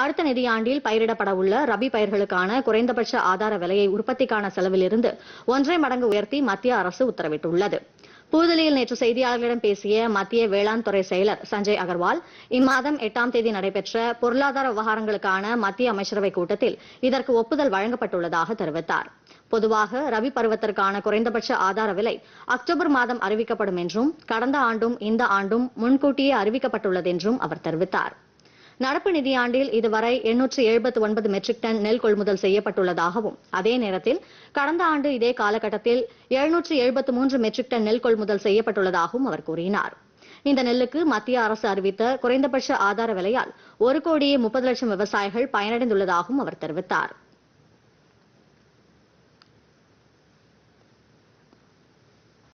அடுத்த நிதியாண்டில் பயிரிடப்பட உள்ள ரபி பயிர்களுக்கான குறைந்தபட்ச ஆதார விலையை உற்பத்திக்கான செலவிலிருந்து ஒன்றை மடங்கு உயர்த்தி மத்திய அரசு உத்தரவிட்டுள்ளது. புதுதில்லியில் நேற்று செய்தியாளர்களிடம் பேசிய மத்திய வேளாண் துறை செயலர் சஞ்சய் அகர்வால் இம்மாதம் எட்டாம் தேதி நடைபெற்ற பொருளாதார விவகாரங்களுக்கான மத்திய அமைச்சரவைக் கூட்டத்தில் இதற்கு ஒப்புதல் வழங்கப்பட்டுள்ளதாக தெரிவித்தார். பொதுவாக ரவி பருவத்திற்கான குறைந்தபட்ச ஆதார விலை அக்டோபர் மாதம் அறிவிக்கப்படும் என்றும் கடந்த ஆண்டும் இந்த ஆண்டும் முன்கூட்டியே அறிவிக்கப்பட்டுள்ளது என்றும் அவர் தெரிவித்தார். நடப்பு நிதியாண்டில் இதுவரை எண்ணூற்று எழுபத்து ஒன்பது மெட்ரிக் டன் நெல் கொள்முதல் செய்யப்பட்டுள்ளதாகவும் அதே நேரத்தில் கடந்த ஆண்டு இதே காலகட்டத்தில் எழுநூற்று எழுபத்து மூன்று மெட்ரிக் டன் நெல் கொள்முதல் செய்யப்பட்டுள்ளதாகவும் அவர் கூறினார். இந்த நெல்லுக்கு மத்திய அரசு அறிவித்த குறைந்தபட்ச ஆதார விலையால் ஒரு கோடியே முப்பது லட்சம் விவசாயிகள் பயனடைந்துள்ளதாகவும் அவர் தெரிவித்தார்.